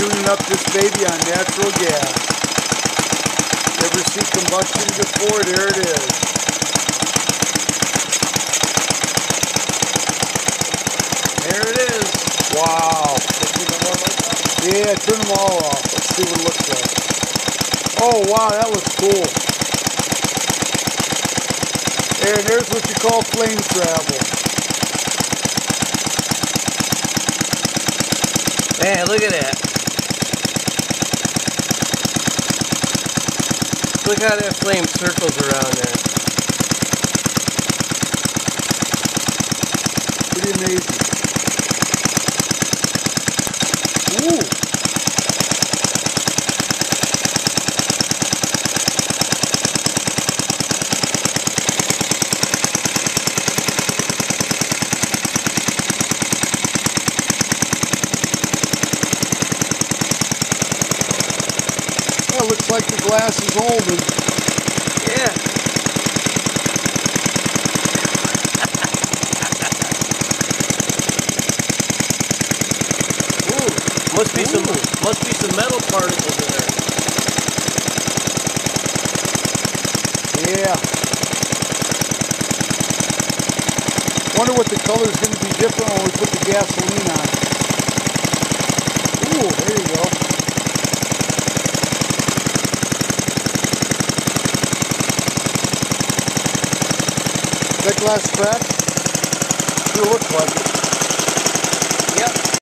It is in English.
tuning up this baby on natural gas. Never see combustion before, there it is. There it is. Wow. Yeah, turn them all off. Let's see what it looks like. Oh, wow, that looks cool. There, there's what you call flame travel. Man, look at that. Look how that flame circles around there. Pretty amazing. Ooh. Well, looks like the glass is holding. Yeah. Ooh, must be some must be some metal particles in there. Yeah. Wonder what the color is going to be different when we put the gasoline on. Ooh, there you go. Is that glass cracked? Sure like it.